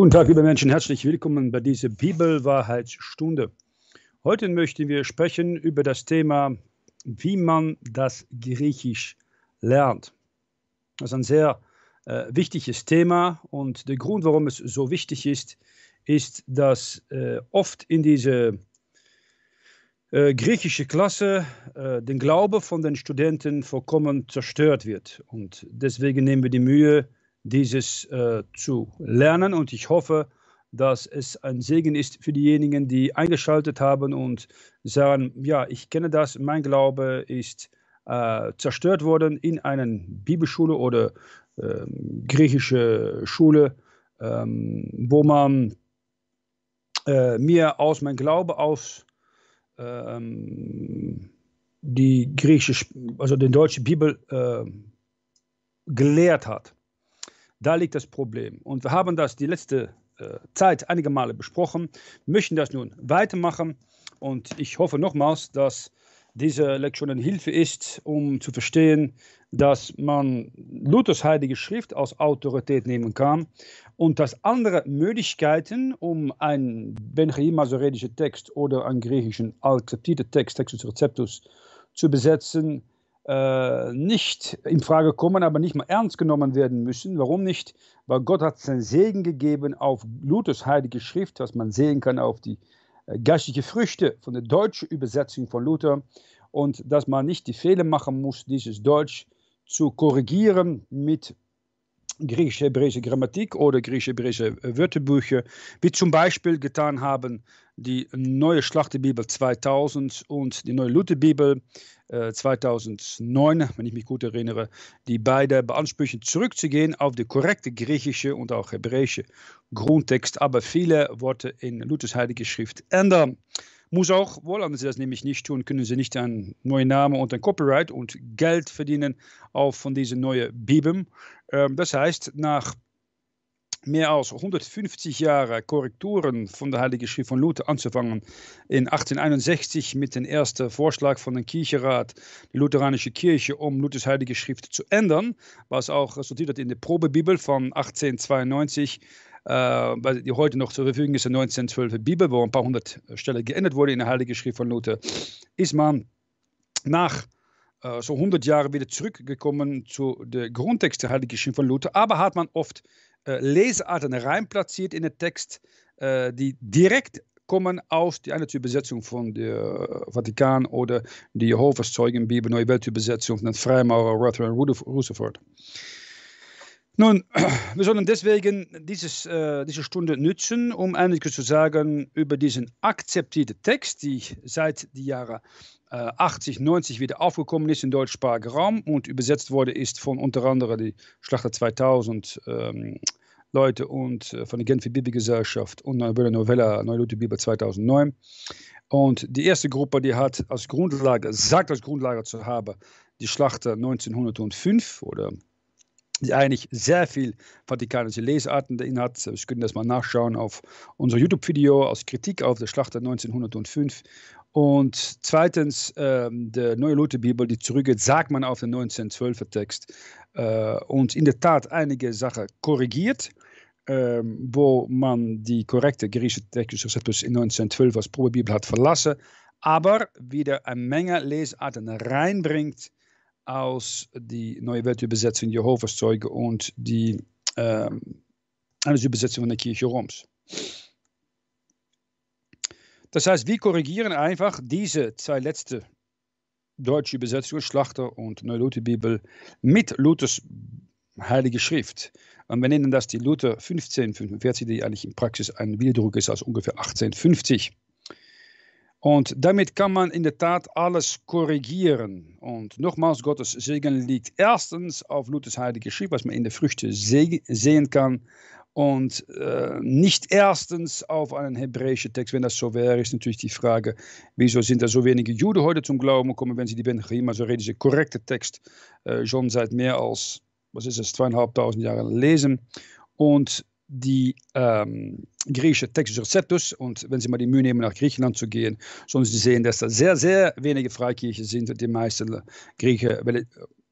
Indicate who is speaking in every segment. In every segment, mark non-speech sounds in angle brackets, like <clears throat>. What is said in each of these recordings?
Speaker 1: Guten Tag, liebe Menschen, herzlich willkommen bei dieser Bibelwahrheitsstunde. Heute möchten wir sprechen über das Thema, wie man das Griechisch lernt. Das ist ein sehr äh, wichtiges Thema und der Grund, warum es so wichtig ist, ist, dass äh, oft in diese äh, griechische Klasse äh, den Glaube von den Studenten vollkommen zerstört wird. Und deswegen nehmen wir die Mühe, dieses äh, zu lernen. Und ich hoffe, dass es ein Segen ist für diejenigen, die eingeschaltet haben und sagen, ja, ich kenne das, mein Glaube ist äh, zerstört worden in einer Bibelschule oder äh, griechische Schule, ähm, wo man äh, mir aus meinem Glaube aus ähm, die griechische, also die deutsche Bibel äh, gelehrt hat. Da liegt das Problem. Und wir haben das die letzte äh, Zeit einige Male besprochen, möchten das nun weitermachen. Und ich hoffe nochmals, dass diese Lektion eine Hilfe ist, um zu verstehen, dass man Luthers Heilige Schrift als Autorität nehmen kann und dass andere Möglichkeiten, um einen Benjamin-masoretischer Text oder einen griechischen akzeptierten Text, Textus Receptus, zu besetzen, äh, nicht in Frage kommen, aber nicht mal ernst genommen werden müssen. Warum nicht? Weil Gott hat seinen Segen gegeben auf Luthers heilige Schrift, was man sehen kann auf die äh, geistliche Früchte von der deutschen Übersetzung von Luther und dass man nicht die Fehler machen muss, dieses Deutsch zu korrigieren mit griechisch-hebräische Grammatik oder griechisch-hebräische Wörterbücher, wie zum Beispiel getan haben die neue Schlachterbibel 2000 und die neue Lutherbibel äh, 2009, wenn ich mich gut erinnere, die beide beanspruchen, zurückzugehen auf die korrekte griechische und auch hebräische Grundtext, aber viele Worte in Luthers Heilige Schrift ändern. Muss auch, wollen sie das nämlich nicht tun, können sie nicht einen neuen Namen und ein Copyright und Geld verdienen auf von diesen neuen Bibeln. Ähm, das heißt, nach mehr als 150 Jahre Korrekturen von der Heiligen Schrift von Luther anzufangen, in 1861 mit dem ersten Vorschlag von dem Kirchenrat, die lutheranische Kirche, um Luthers Heilige Schrift zu ändern, was auch resultiert hat in der Probebibel von 1892 äh, die heute noch zur Verfügung ist, die 1912 Bibel, wo ein paar hundert Stellen geändert wurde in der Heilige Schrift von Luther, ist man nach äh, so 100 Jahren wieder zurückgekommen zu der Grundtext der Heiligen Schrift von Luther, aber hat man oft Lesarten reinplatziert in den Text, äh, die direkt kommen aus die eine Übersetzung von der Vatikan oder die Jehovas Zeugenbibel, Neue Weltübersetzung von Freimaurer Rutherford Rutherford. Nun, <clears throat> wir sollen deswegen dieses, äh, diese Stunde nutzen, um einiges zu sagen über diesen akzeptierten Text, die seit den Jahren äh, 80, 90 wieder aufgekommen ist im deutschsprachigen Raum und übersetzt wurde ist von unter anderem die Schlachter 2000 ähm, Leute und äh, von der Genfer Bibelgesellschaft und Neue Novella Neue Luther Bibel 2009. Und die erste Gruppe, die hat als Grundlage, sagt als Grundlage zu haben, die Schlachter 1905 oder die eigentlich sehr viel vatikanische Lesarten drin hat. Sie können das mal nachschauen auf unser YouTube-Video als Kritik auf der Schlacht 1905. Und zweitens, ähm, der Neue Lutherbibel, die zurückgeht, sagt man auf den 1912er Text äh, und in der Tat einige Sachen korrigiert. Ähm, wo man die korrekte griechische Textus in 1912 als Probebibel hat verlassen, aber wieder eine Menge Lesarten reinbringt, aus die neue Weltübersetzung Jehovas Zeuge und die eine Übersetzung von der Kirche Roms. Das heißt, wir korrigieren einfach diese zwei letzte deutsche Übersetzungen, Schlachter und Neue Lutherbibel, mit Luthers Heilige Schrift. Und wir nennen das die Luther 1545, die eigentlich in Praxis ein Wiederdruck ist aus ungefähr 1850. Und damit kann man in der Tat alles korrigieren. Und nochmals, Gottes Segen liegt erstens auf Luthers Heilige Schrift, was man in der Früchte sehen kann. Und äh, nicht erstens auf einen hebräischen Text. Wenn das so wäre, ist natürlich die Frage, wieso sind da so wenige Juden heute zum Glauben gekommen, wenn sie die Ben Chima, so redische korrekte Text, äh, schon seit mehr als, was ist es, zweieinhalbtausend Jahren lesen. Und die ähm, griechische Textus Receptus. Und wenn Sie mal die Mühe nehmen, nach Griechenland zu gehen, sollen Sie sehen, dass da sehr, sehr wenige Freikirchen sind. Die meisten Griechen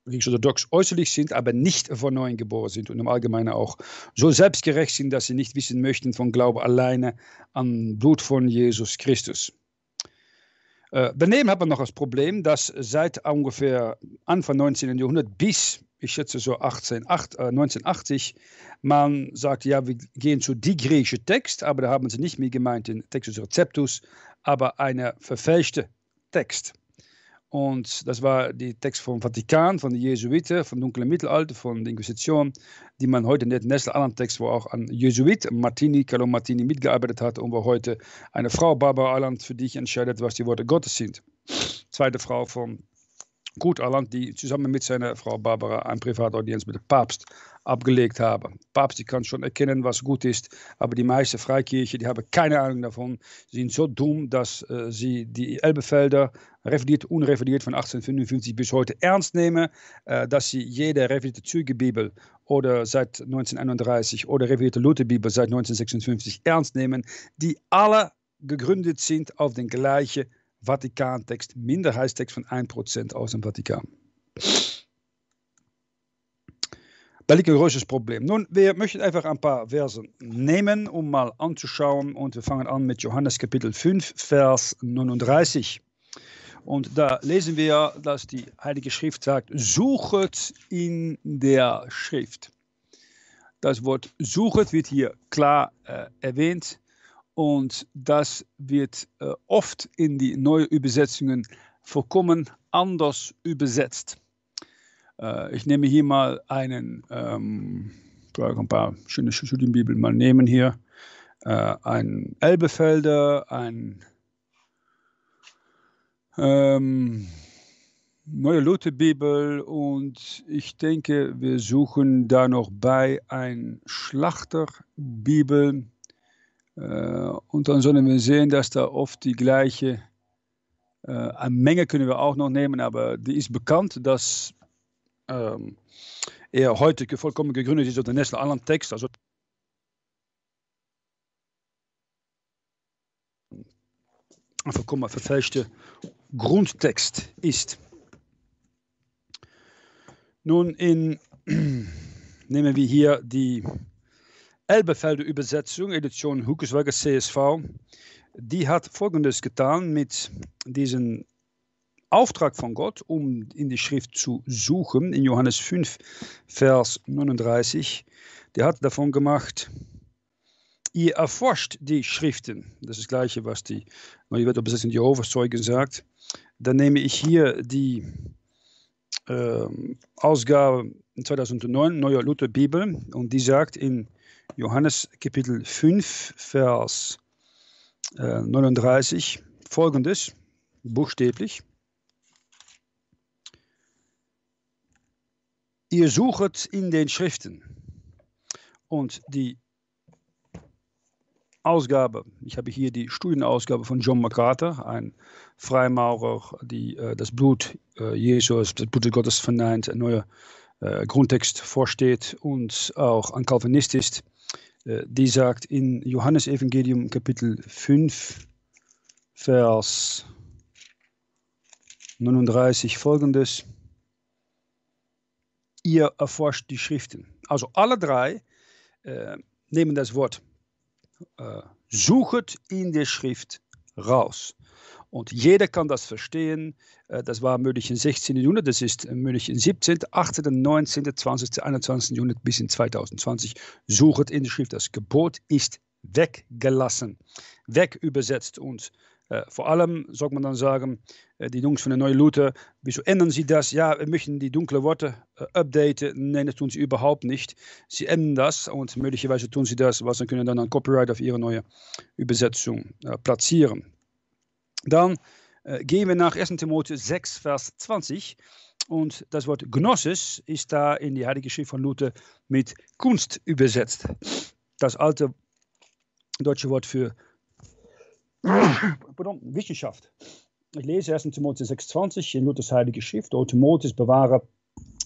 Speaker 1: griechisch-orthodox äußerlich sind, aber nicht von neuem geboren sind und im Allgemeinen auch so selbstgerecht sind, dass sie nicht wissen möchten von Glaube alleine an Blut von Jesus Christus. Äh, daneben hat man noch das Problem, dass seit ungefähr Anfang 19. Jahrhundert bis, ich schätze so 18, 8, äh, 1980, man sagt, ja, wir gehen zu die griechische Text, aber da haben sie nicht mehr gemeint den Textus Receptus, aber eine verfälschte Text. Und das war die Text vom Vatikan, von den Jesuiten, vom dunklen Mittelalter, von der Inquisition, die man heute nicht nesselt. Anderen Text, wo auch ein Jesuit, Martini, Carlo Martini, mitgearbeitet hat und wo heute eine Frau, Barbara Alland, für dich entscheidet, was die Worte Gottes sind. Zweite Frau von Gut Alland, die zusammen mit seiner Frau Barbara eine Privataudienz mit dem Papst abgelegt haben. Papst, die kann schon erkennen, was gut ist, aber die meisten Freikirche, die haben keine Ahnung davon, sind so dumm, dass äh, sie die Elbefelder revidiert, unrevidiert von 1855 bis heute ernst nehmen, äh, dass sie jede revidierte Zügebibel oder seit 1931 oder revidierte Lutherbibel seit 1956 ernst nehmen, die alle gegründet sind auf den gleichen Vatikantext, Minderheitstext von 1% aus dem Vatikan. Da liegt ein großes Problem. Nun, wir möchten einfach ein paar Versen nehmen, um mal anzuschauen. Und wir fangen an mit Johannes Kapitel 5, Vers 39. Und da lesen wir, dass die Heilige Schrift sagt, suchet in der Schrift. Das Wort suchet wird hier klar äh, erwähnt und das wird äh, oft in die neuen Übersetzungen vollkommen anders übersetzt. Äh, ich nehme hier mal einen, ähm, ein paar schöne Studienbibeln mal nehmen hier. Äh, ein Elbefelder, ein ähm, Neue Lutherbibel und ich denke, wir suchen da noch bei ein Schlachterbibel. Äh, und dann sollen wir sehen, dass da oft die gleiche äh, Menge können wir auch noch nehmen, aber die ist bekannt, dass ähm, er heute vollkommen gegründet ist auf den nächsten anderen Text. Also vollkommen verfälschte Grundtext ist. Nun, in, <clears throat> nehmen wir hier die Elbefelder Übersetzung, Edition Hukeswager CSV. Die hat Folgendes getan mit diesem Auftrag von Gott, um in die Schrift zu suchen, in Johannes 5, Vers 39, der hat davon gemacht, ihr erforscht die Schriften. Das ist das Gleiche, was die neue Übersetzung Jehovas Zeugen sagt. Dann nehme ich hier die äh, Ausgabe 2009, Neue Luther Bibel, und die sagt in Johannes Kapitel 5, Vers äh, 39 folgendes, buchstäblich. Ihr suchet in den Schriften. Und die Ausgabe, ich habe hier die Studienausgabe von John MacArthur, ein Freimaurer, die äh, das Blut äh, Jesus, das Blut Gottes verneint, ein neuer äh, Grundtext vorsteht und auch ein Calvinist ist. Äh, die sagt in Johannes Evangelium Kapitel 5, Vers 39 folgendes ihr erforscht die Schriften. Also alle drei äh, nehmen das Wort äh, suchet in der Schrift raus. Und jeder kann das verstehen. Äh, das war im 16. Jahrhundert, das ist im 17., 18., 19., 20., 21. Jahrhundert bis in 2020. Suchet in der Schrift. Das Gebot ist weggelassen, wegübersetzt. Und äh, vor allem sollte man dann sagen, äh, die Jungs von der Neue Luther, wieso ändern sie das? Ja, wir möchten die dunklen Worte äh, updaten. Nein, das tun sie überhaupt nicht. Sie ändern das und möglicherweise tun sie das, was sie können dann ein Copyright auf ihre neue Übersetzung äh, platzieren. Dann äh, gehen wir nach 1. Timotheus 6, Vers 20. Und das Wort Gnosis ist da in die Heilige Schrift von Luther mit Kunst übersetzt. Das alte deutsche Wort für <coughs> pardon, Wissenschaft. Ich lese 1. Timotheus 6,20 in Luthers Heilige Schrift. O Timotheus, bewahre,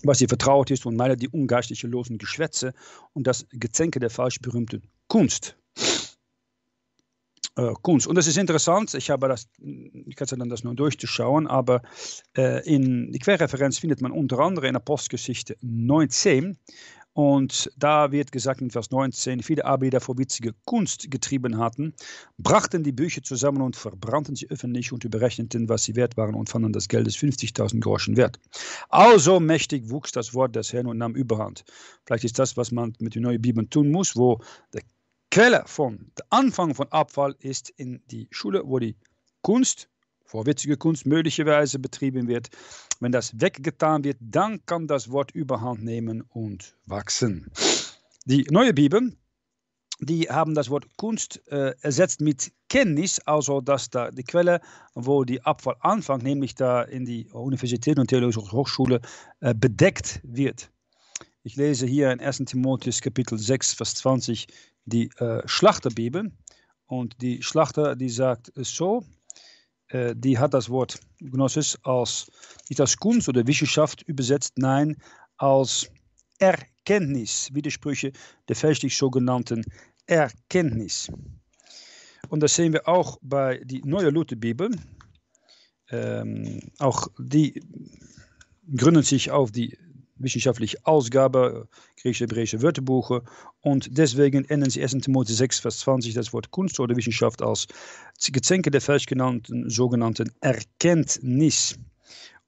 Speaker 1: was dir vertraut ist und meine die ungeistliche losen Geschwätze und das Gezänke der falsch berühmten Kunst. äh, Kunst. Und das ist interessant, ich habe das, ich kann dann das nur durchzuschauen, aber äh, in die Querreferenz findet man unter anderem in Apostelgeschichte 19 und da wird gesagt in Vers 19, viele Arbeiter, die vorwitzige Kunst getrieben hatten, brachten die Bücher zusammen und verbrannten sie öffentlich und überrechneten, was sie wert waren und fanden das Geld des 50.000 Groschen wert. Also mächtig wuchs das Wort des Herrn und nahm Überhand. Vielleicht ist das, was man mit den neuen Bibeln tun muss, wo der Quelle von, der Anfang von Abfall ist in die Schule, wo die Kunst vorwitzige Kunst möglicherweise betrieben wird. Wenn das weggetan wird, dann kann das Wort überhand nehmen und wachsen. Die neue Bibel, die haben das Wort Kunst äh, ersetzt mit Kenntnis, also dass da die Quelle, wo die Abfall anfängt, nämlich da in die Universität und Theologische Hochschule äh, bedeckt wird. Ich lese hier in 1. Timotheus Kapitel 6, Vers 20 die äh, Schlachterbibel. Und die Schlachter, die sagt so, äh, die hat das Wort Gnosis als nicht als Kunst oder Wissenschaft übersetzt, nein, als Erkenntnis, Widersprüche der fälschlich sogenannten Erkenntnis. Und das sehen wir auch bei die neue Lutherbibel. Ähm, auch die gründen sich auf die wissenschaftliche Ausgabe, griechisch-hebräische Wörterbuche. Und deswegen nennen sie 1. Timotheus 6, Vers 20 das Wort Kunst oder Wissenschaft als Gezänke der falsch genannten sogenannten Erkenntnis.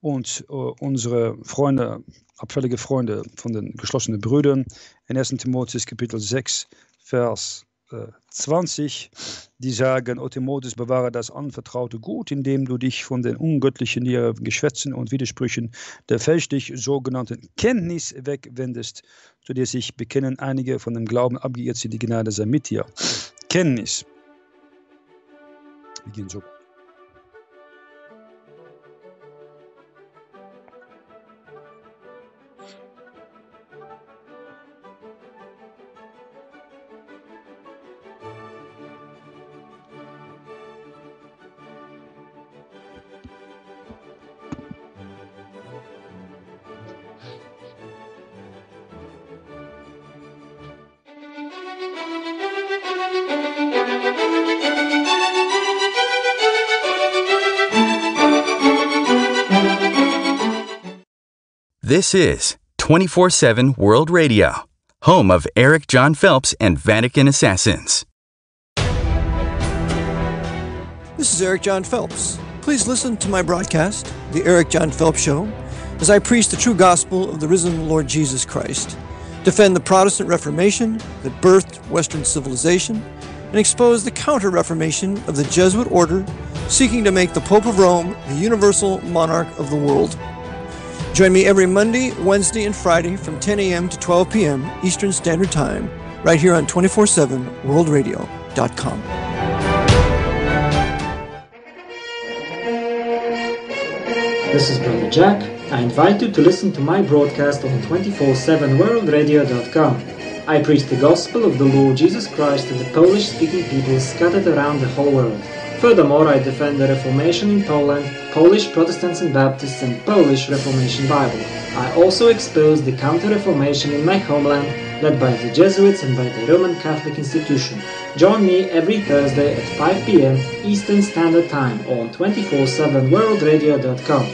Speaker 1: Und äh, unsere Freunde, abfällige Freunde von den geschlossenen Brüdern in 1. Timotheus Kapitel 6, Vers 20, die sagen, O Timotheus, bewahre das anvertraute Gut, indem du dich von den ungöttlichen Geschwätzen und Widersprüchen der fälschlich sogenannten Kenntnis wegwendest, zu der sich bekennen einige von dem Glauben abgeirrt sind, die Gnade sei mit dir. Kenntnis. Wir gehen so.
Speaker 2: This is 24 7 World Radio, home of Eric John Phelps and Vatican Assassins.
Speaker 3: This is Eric John Phelps. Please listen to my broadcast, The Eric John Phelps Show, as I preach the true gospel of the risen Lord Jesus Christ, defend the Protestant Reformation that birthed Western civilization, and expose the counter Reformation of the Jesuit order seeking to make the Pope of Rome the universal monarch of the world. Join me every Monday, Wednesday, and Friday from 10 a.m. to 12 p.m. Eastern Standard Time, right here on 24 7 worldradio.com.
Speaker 4: This is Brother Jack. I invite you to listen to my broadcast on 247worldradio.com. I preach the gospel of the Lord Jesus Christ to the Polish speaking people scattered around the whole world. Furthermore, I defend the Reformation in Poland, Polish Protestants and Baptists, and Polish Reformation Bible. I also expose the Counter-Reformation in my homeland, led by the Jesuits and by the Roman Catholic institution. Join me every Thursday at 5 p.m. Eastern Standard Time on 247worldradio.com.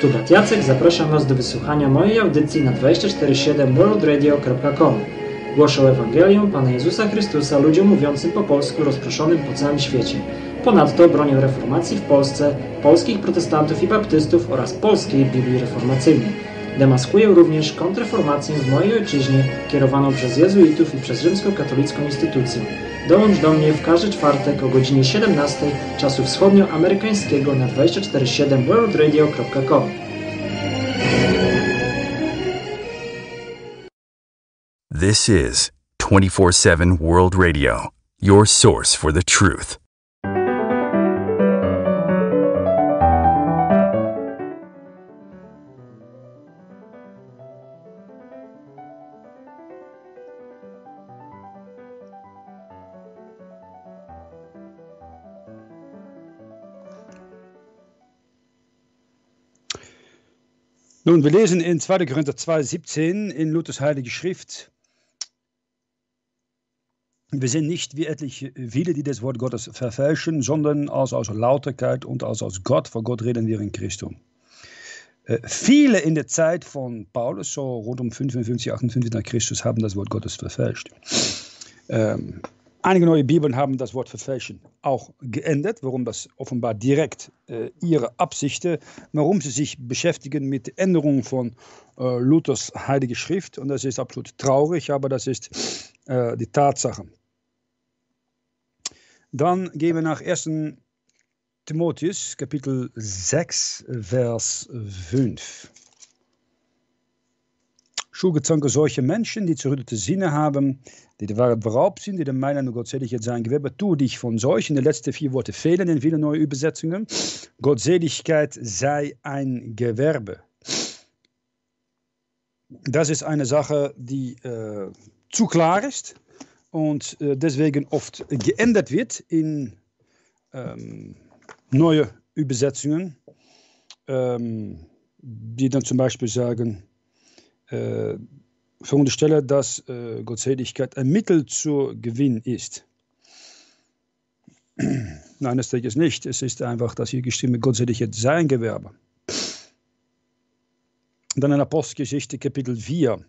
Speaker 4: Tu brat Jacek, zapraszam Was do wysłuchania mojej audycji na 247worldradio.com. Głoszę Ewangelię Pana Jezusa Chrystusa ludziom mówiącym po polsku rozproszonym po całym świecie. Ponadto bronię reformacji w Polsce, polskich protestantów i baptystów oraz polskiej Biblii Reformacyjnej. Demaskuję również kontrreformację w mojej ojczyźnie kierowaną przez jezuitów i przez rzymskokatolicką instytucję. Dołącz do mnie w każdy czwartek o godzinie 17 czasu wschodnioamerykańskiego na 247worldradio.com.
Speaker 2: This is 24 7 World Radio, your source for the truth.
Speaker 1: Nun, wir lesen in 2. Korinther 2,17 in Luthers Heilige Schrift. Wir sind nicht wie etliche viele, die das Wort Gottes verfälschen, sondern als aus Lauterkeit und als aus Gott. Vor Gott reden wir in Christus. Äh, viele in der Zeit von Paulus, so rund um 55, 58 nach Christus, haben das Wort Gottes verfälscht. Ähm, einige neue Bibeln haben das Wort verfälschen auch geändert, warum das offenbar direkt äh, ihre Absichten, warum sie sich beschäftigen mit der Änderung von äh, Luthers Heilige Schrift. Und das ist absolut traurig, aber das ist äh, die Tatsache. Dann gehen wir nach 1. Timotheus, Kapitel 6, Vers 5. Schulgezanke solche Menschen, die zerrüttete Sinne haben, die der Wahrheit beraubt sind, die der Meinung, Gott selig jetzt sein Gewerbe, tu dich von solchen. Die letzten vier Worte fehlen in vielen neuen Übersetzungen. Gottseligkeit sei ein Gewerbe. Das ist eine Sache, die äh, zu klar ist und äh, deswegen oft geändert wird in ähm, neue Übersetzungen, ähm, die dann zum Beispiel sagen, äh, veronderstellen, dass äh, Gottseligkeit ein Mittel zur Gewinn ist. <clears throat> Nein, das ist es nicht. Es ist einfach, dass hier geschrieben wird, Gottseligkeit sei ein Gewerbe. Dann in Apostelgeschichte Kapitel 4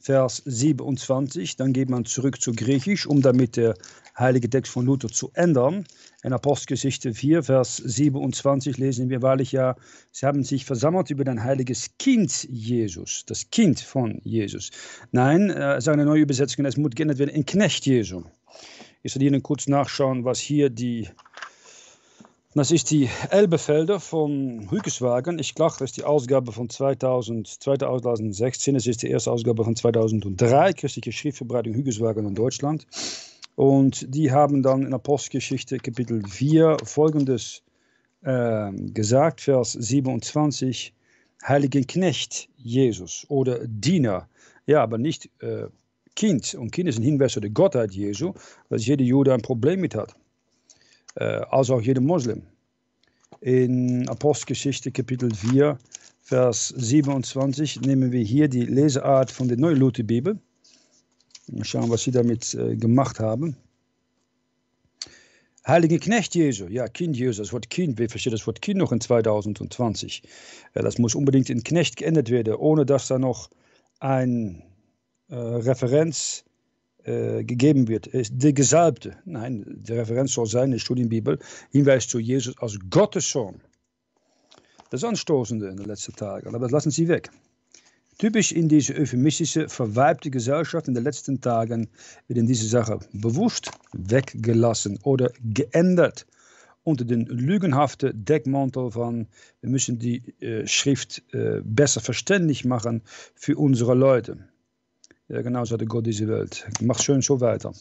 Speaker 1: Vers 27. Dann geht man zurück zu Griechisch, um damit der heilige Text von Luther zu ändern. In Apostelgeschichte 4, Vers 27 lesen wir wahrlich ja, sie haben sich versammelt über ein heiliges Kind Jesus, das Kind von Jesus. Nein, äh, eine neue Übersetzung, es muss geändert werden in Knecht Jesu. Ich soll Ihnen kurz nachschauen, was hier die das ist die Elbefelder von Hügeswagen. Ich glaube, das ist die Ausgabe von 2000, 2016. Es ist die erste Ausgabe von 2003, Christliche Schriftverbreitung Hügeswagen in Deutschland. Und die haben dann in Apostelgeschichte Kapitel 4 folgendes äh, gesagt, Vers 27, Heiligen Knecht Jesus oder Diener. Ja, aber nicht äh, Kind. Und Kind ist ein Hinweis auf die Gottheit Jesu, dass jeder Jude ein Problem mit hat als auch jeder Muslim. In Apostelgeschichte Kapitel 4, Vers 27 nehmen wir hier die Leseart von der Neue Luther Bibel. Mal schauen, was sie damit äh, gemacht haben. Heilige Knecht Jesu, ja, Kind Jesu, das Wort Kind, wir verstehen das Wort Kind noch in 2020. Ja, das muss unbedingt in Knecht geändert werden, ohne dass da noch ein äh, Referenz äh, gegeben wird, ist der Gesalbte. Nein, die Referenz soll sein, in der Studienbibel, Hinweis zu Jesus als Gottes Sohn. Das Anstoßende in den letzten Tagen, aber das lassen Sie weg. Typisch in diese euphemistische, verweibte Gesellschaft in den letzten Tagen wird in diese Sache bewusst weggelassen oder geändert unter den lügenhaften Deckmantel von, wir müssen die äh, Schrift äh, besser verständlich machen für unsere Leute. Ja, genau so hatte Gott diese Welt. Mach schön so weiter.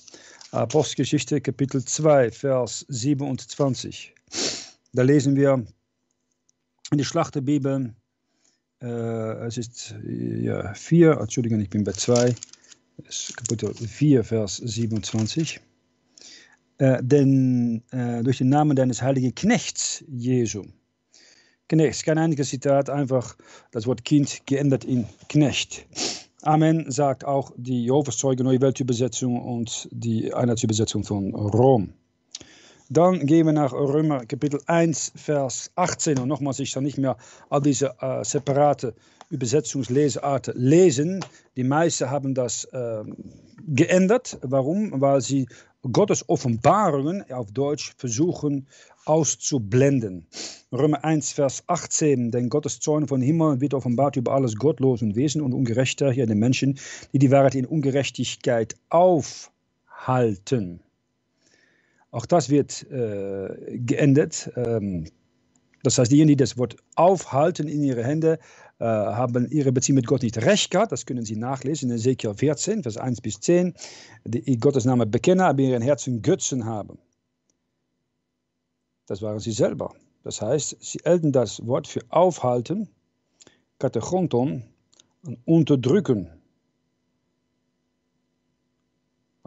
Speaker 1: Apostelgeschichte, Kapitel 2, Vers 27. Da lesen wir in der Schlachterbibel, äh, es ist ja, 4, Entschuldigung, ich bin bei 2, Kapitel 4, Vers 27. Äh, denn äh, durch den Namen deines heiligen Knechts Jesu. Knecht, kein einziges Zitat, einfach das Wort Kind geändert in Knecht. Amen sagt auch die Jehovas Zeuge Neue Weltübersetzung und die Einheitsübersetzung von Rom. Dann gehen wir nach Römer Kapitel 1, Vers 18. Und nochmals, ich soll nicht mehr all diese äh, separate Übersetzungslesarten lesen. Die meisten haben das äh, geändert. Warum? Weil sie Gottes Offenbarungen auf Deutsch versuchen auszublenden. Römer 1, Vers 18, denn Gottes Zorn von Himmel wird offenbart über alles gottlosen Wesen und Ungerechter, hier den Menschen, die die Wahrheit in Ungerechtigkeit aufhalten. Auch das wird äh, geändert. Ähm, das heißt, diejenigen, die das Wort aufhalten in ihre Hände, äh, haben ihre Beziehung mit Gott nicht recht gehabt. Das können Sie nachlesen in Ezekiel 14, Vers 1 bis 10. Die Gottes Name bekennen, aber in ihren Herzen Götzen haben. Das waren sie selber. Das heißt, sie elten das Wort für aufhalten, kategonton, und unterdrücken.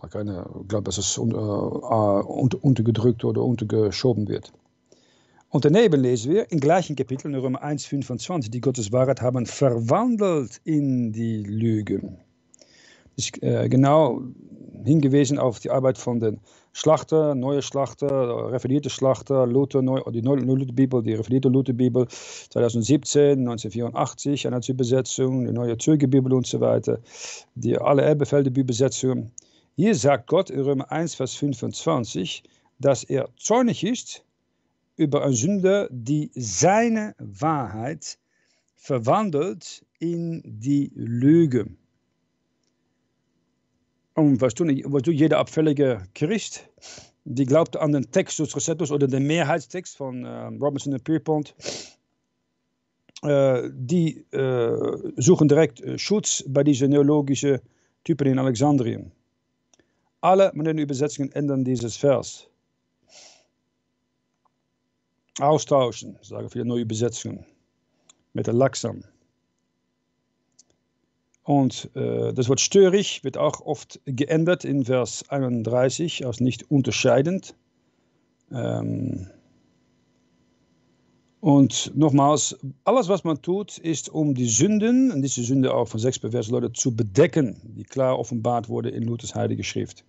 Speaker 1: Ich glaube, dass es untergedrückt oder untergeschoben wird. Und daneben lesen wir im gleichen Kapitel in Römer 1, 25, die Gottes Wahrheit haben verwandelt in die Lügen. ist äh, genau hingewiesen auf die Arbeit von den Schlachter, neue Schlachter, referierte Schlachter, Luther, neu, die neue Lutherbibel, die referierte Lutherbibel 2017, 1984, eine Übersetzung, die neue Zeugebibel und so weiter, die alle Erbefelde Übersetzungen. Hier sagt Gott in Römer 1, Vers 25, dass er zornig ist über eine Sünde, die seine Wahrheit verwandelt in die Lüge. Und was tut, was tut jeder abfällige Christ? Die glaubt an den Text des Receptus oder den Mehrheitstext von äh, Robinson und Pierpont. Äh, die äh, suchen direkt äh, Schutz bei diesen neologischen Typen in Alexandrien. Alle modernen Übersetzungen ändern dieses Vers. Austauschen, sagen viele neue Übersetzungen, mit der Laxam. Und äh, das Wort störig wird auch oft geändert in Vers 31 als nicht unterscheidend. Ähm und nochmals, alles was man tut, ist um die Sünden, und diese Sünde auch von sechs perverse Leute, zu bedecken, die klar offenbart wurde in Luthers Heilige Schrift.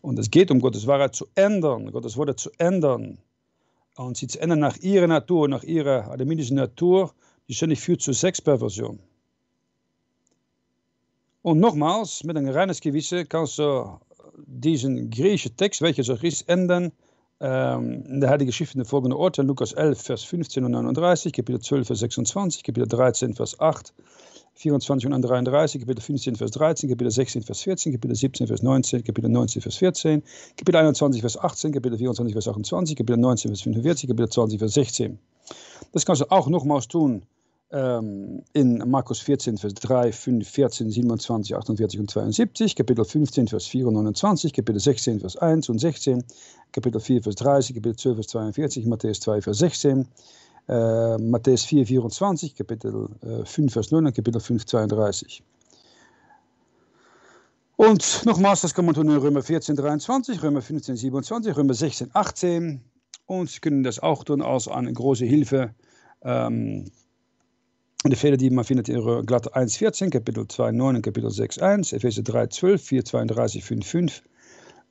Speaker 1: Und es geht um Gottes Wahrheit zu ändern, Gottes Worte zu ändern. Und sie zu ändern nach ihrer Natur, nach ihrer adamidischen Natur, die ständig führt zur Sexperversion. Und nochmals, mit einem reines Gewissen kannst du diesen griechischen Text, welcher so ist, ändern ähm, in der Heiligen Schrift in der folgenden Orte, Lukas 11, Vers 15 und 39, Kapitel 12, Vers 26, Kapitel 13, Vers 8, 24 und 33, Kapitel 15, Vers 13, Kapitel 16, Vers 14, Kapitel 17, Vers 19, Kapitel 19, Vers 14, Kapitel 21, Vers 18, Kapitel 24, Vers 28, Kapitel 19, Vers 45, Kapitel 20, Vers 16. Das kannst du auch nochmals tun ähm, in Markus 14, Vers 3, 5, 14, 27, 48 und 72, Kapitel 15, Vers 4 und 29, Kapitel 16, Vers 1 und 16, Kapitel 4, Vers 30, Kapitel 12, Vers 42, Matthäus 2, Vers 16, äh, Matthäus 4, 24, Kapitel äh, 5, Vers 9 und Kapitel 5, 32. Und nochmals, das kann man tun in Römer 14, 23, Römer 15, 27, Römer 16, 18. Und Sie können das auch tun als eine große Hilfe ähm, de Fehler, die man findet in Glatte 1,14, Kapitel 2, 9 und Kapitel 6, 1, Epheser 3, 12, 4, 32, 5, 5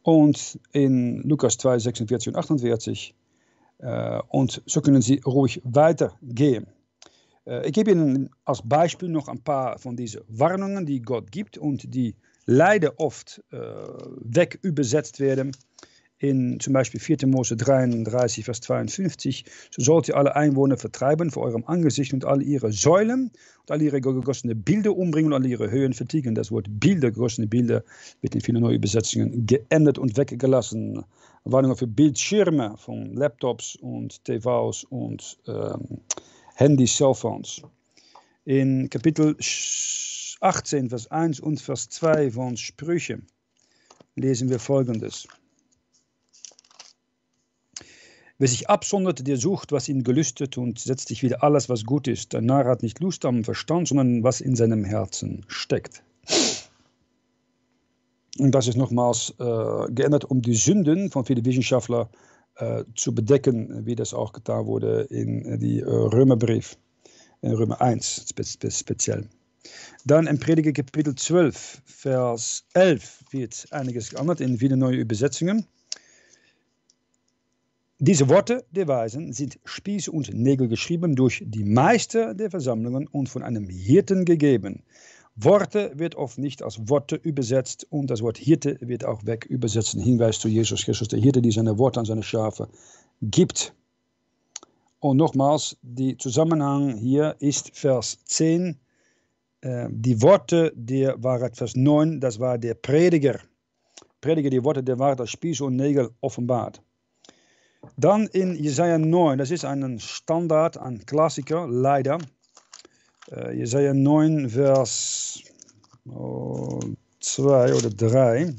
Speaker 1: und in Lukas 2, 46 und 48. Äh, und so können Sie ruhig weitergehen. Äh, ich gebe Ihnen als Beispiel noch ein paar von diesen Warnungen, die Gott gibt und die leider oft äh, wegübersetzt werden in zum Beispiel 4. Mose 33, Vers 52, so sollt ihr alle Einwohner vertreiben vor eurem Angesicht und alle ihre Säulen und alle ihre gegossene Bilder umbringen und alle ihre Höhen vertiegen. Das Wort Bilder, gegossene Bilder, wird in vielen neuen Übersetzungen geändert und weggelassen. Warnungen für Bildschirme von Laptops und TVs und ähm, Handys, Cellphones. In Kapitel 18, Vers 1 und Vers 2 von Sprüche lesen wir folgendes. Wer sich absondert, der sucht, was ihn gelüstet und setzt sich wieder alles, was gut ist. Ein Narr hat nicht Lust am Verstand, sondern was in seinem Herzen steckt. Und das ist nochmals äh, geändert, um die Sünden von vielen Wissenschaftlern äh, zu bedecken, wie das auch getan wurde in äh, die äh, Römerbrief, in Römer 1 spe spe speziell. Dann im Prediger Kapitel 12, Vers 11 wird einiges geändert in viele neue Übersetzungen. Diese Worte der Weisen sind Spieß und Nägel geschrieben durch die Meister der Versammlungen und von einem Hirten gegeben. Worte wird oft nicht als Worte übersetzt und das Wort Hirte wird auch weg übersetzt. Ein Hinweis zu Jesus Christus, der Hirte, die seine Worte an seine Schafe gibt. Und nochmals, der Zusammenhang hier ist Vers 10. Äh, die Worte der Wahrheit, Vers 9, das war der Prediger. Prediger, die Worte der Wahrheit als Spieß und Nägel offenbart. Dann in Jesaja 9, das ist ein Standard, ein Klassiker, leider. Äh, Jesaja 9, Vers 2 oh, oder 3.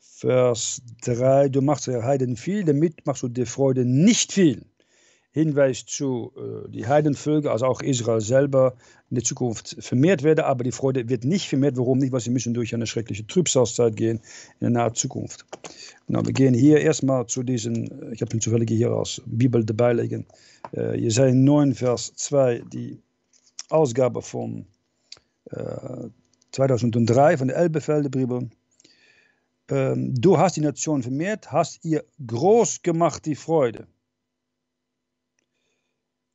Speaker 1: Vers 3, du machst der Heiden viel, damit machst du die Freude nicht viel. Hinweis zu äh, die Heidenvölker, also auch Israel selber, in der Zukunft vermehrt werden, aber die Freude wird nicht vermehrt. Warum nicht? Weil sie müssen durch eine schreckliche Trübsalzeit gehen in der nahen Zukunft. Nou, wir gehen hier erstmal zu diesen, ich habe ihn zufällig hier als Bibel dabei legen, äh, Jesaja 9, Vers 2, die Ausgabe von äh, 2003 von der Elbefelde Bibel. Ähm, du hast die Nation vermehrt, hast ihr groß gemacht die Freude.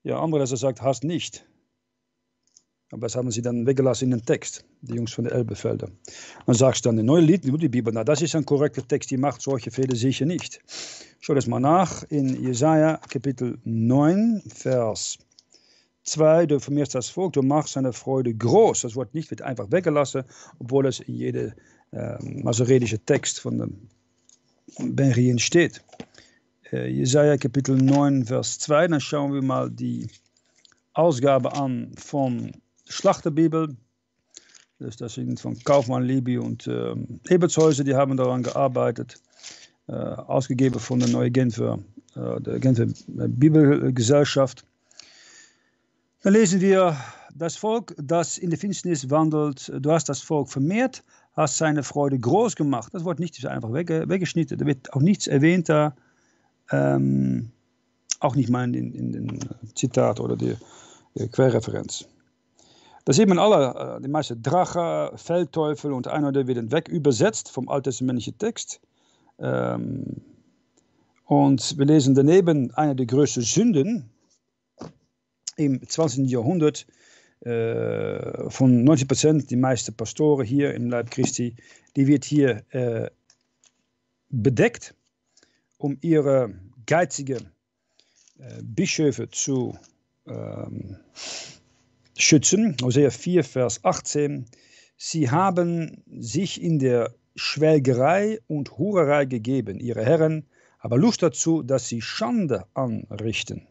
Speaker 1: Ja, andere, dass er sagt, hast nicht. Aber das haben sie dann weggelassen in den Text, die Jungs von der Elbefelder. Dann sagst du dann, ein neue Lied, die Bibel, na, das ist ein korrekter Text, die macht solche Fehler sicher nicht. Schau das mal nach in Jesaja Kapitel 9, Vers 2. Du vermehrst das Volk, du machst seine Freude groß. Das Wort nicht wird einfach weggelassen, obwohl es in jedem äh, masoretische Text von dem Benrien steht. Äh, Jesaja Kapitel 9, Vers 2. Dann schauen wir mal die Ausgabe an von Schlachterbibel. Dus das sind von Kaufmann, Libby und äh, Ebertshäuser, die haben daran gearbeitet. Äh, ausgegeben von der Neue Genfer, äh, der Genfer Bibelgesellschaft. Dann lesen wir, das Volk, das in der Finsternis wandelt, du hast das Volk vermehrt, hast seine Freude groß gemacht. Das Wort nicht ist einfach weggeschnitten, da wird auch nichts erwähnt da. Ähm, auch nicht mal in, in, den Zitat oder die, die Querreferenz. Da sieht man alle, äh, die meisten Drache, Feldteufel und einer, der wird weg übersetzt vom alttestamentlichen Text. Ähm, und wir lesen daneben eine der größten Sünden im 20. Jahrhundert äh, von 90 Prozent, die meisten Pastoren hier im Leib Christi, die wird hier äh, bedeckt, um ihre geizigen äh, Bischöfe zu ähm, schützen. Hosea 4, Vers 18. Sie haben sich in der Schwelgerei und Hurerei gegeben, ihre Herren, aber Lust dazu, dass sie Schande anrichten.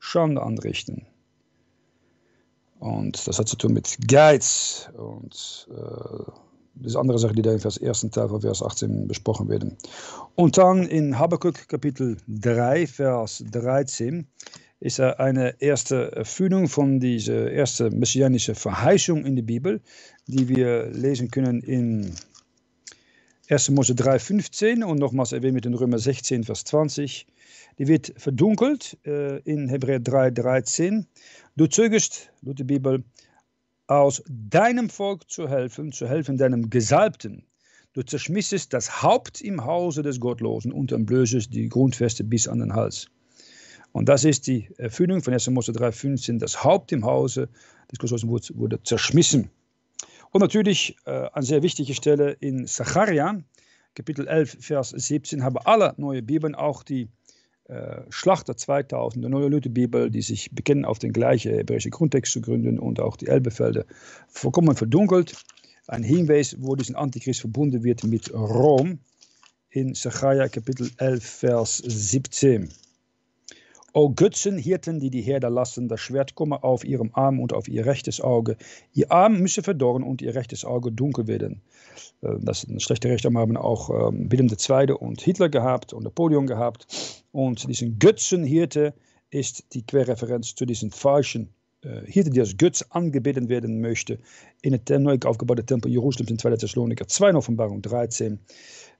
Speaker 1: Schande anrichten. Und das hat zu tun mit Geiz und äh, das andere Sache, die da im Vers 1. Teil von Vers 18 besprochen werden. Und dann in Habakkuk Kapitel 3, Vers 13 ist eine erste Erfüllung von dieser ersten messianischen Verheißung in der Bibel, die wir lesen können in 1. Mose 3, 15 und nochmals erwähnt mit den Römer 16, Vers 20. Die wird verdunkelt äh, in Hebräer 3, 13. Du zögerst, laut die Bibel, aus deinem Volk zu helfen, zu helfen deinem Gesalbten. Du zerschmissest das Haupt im Hause des Gottlosen und entblößest die Grundfeste bis an den Hals. Und das ist die Erfüllung von 1. Mose 3,15. Das Haupt im Hause des Gottlosen wurde, zerschmissen. Und natürlich äh, eine sehr wichtige Stelle in Zacharia, Kapitel 11, Vers 17, haben alle neue Bibeln, auch die äh, Schlachter 2000, die neue Luther-Bibel, die sich bekennen, auf den gleichen hebräischen Grundtext zu gründen und auch die Elbefelde, vollkommen verdunkelt. Ein Hinweis, wo diesen Antichrist verbunden wird mit Rom in Zacharia Kapitel 11, Vers 17. O Götzenhirten, die die Herde lassen, das Schwert komme auf ihrem Arm und auf ihr rechtes Auge. Ihr Arm müsse verdorren und ihr rechtes Auge dunkel werden. Äh, das schlechte Recht haben auch ähm, Willem II. und Hitler gehabt und Napoleon gehabt. Und diesen Götzenhirte ist die Querreferenz zu diesen falschen äh, Hirte, die als Götz angebeten werden möchte, in den neu aufgebauten Tempel Jerusalems in 2. Thessaloniker 2 in Offenbarung 13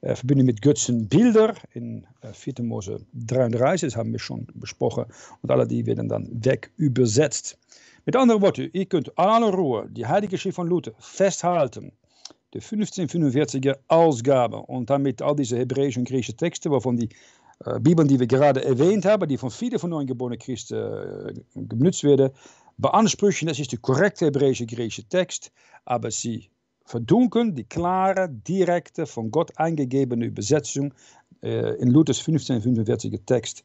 Speaker 1: äh, verbinden mit Götzen Bilder in äh, 4. Mose 33, das haben wir schon besprochen, und alle die werden dann weg übersetzt. Mit anderen Worten, ihr könnt alle Ruhe die Heilige Schrift von Luther festhalten, die 1545er Ausgabe und damit all diese hebräischen und griechischen Texte, wovon die äh, Bibeln, die wir gerade erwähnt haben, die von vielen von neugeborenen Christen äh, benutzt werden, beanspruchen, das ist der korrekte hebräische griechische Text, aber sie verdunkeln die klare, direkte, von Gott eingegebene Übersetzung äh, in Luthers 1545 Text.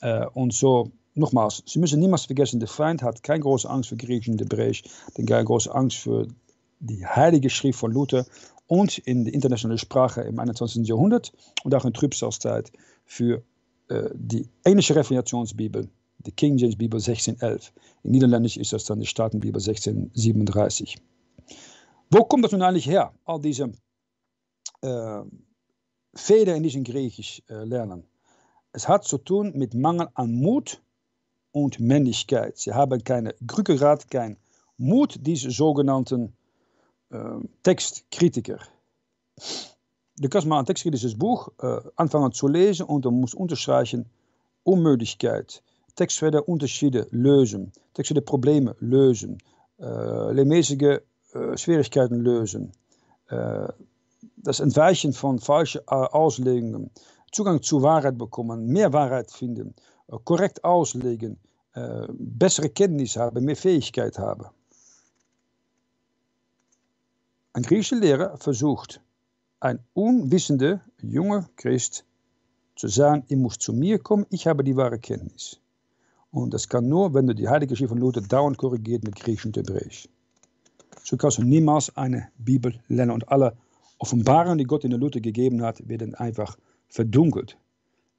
Speaker 1: Äh, und so, nochmals, Sie müssen niemals vergessen, der Feind hat keine große Angst für Griechisch und Hebräisch, denn keine große Angst für die heilige Schrift von Luther und in die internationale Sprache im 21. Jahrhundert und auch in Trübsalzeit für äh, die englische Reformationsbibel, die King James Bibel 1611. In Niederländisch ist das dann die Staatenbibel 1637. Wo kommt das nun eigentlich her, all diese äh, Fehler in diesem Griechisch äh, lernen? Es hat zu tun mit Mangel an Mut und Männlichkeit. Sie haben keine Rückgrat, kein Mut, diese sogenannten äh, Textkritiker. Du kannst mal ein textkritisches Buch äh, anfangen zu lesen und du musst unterstreichen, Unmöglichkeit, Textwerte Unterschiede lösen, Textwerte Probleme lösen, äh, lemäßige äh, Schwierigkeiten lösen, äh, das Entweichen von falschen Auslegungen, Zugang zu Wahrheit bekommen, mehr Wahrheit finden, korrekt auslegen, bessere Kenntnis haben, mehr Fähigkeit haben. Ein griechischer Lehrer versucht, ein unwissender junger Christ zu sagen, ihr müsst zu mir kommen, ich habe die wahre Kenntnis. Und das kann nur, wenn du die Heilige Schrift von Luther dauernd korrigiert mit Griechisch und Hebräisch. So kannst du niemals eine Bibel lernen und alle Offenbarungen, die Gott in der Luther gegeben hat, werden einfach verdunkelt.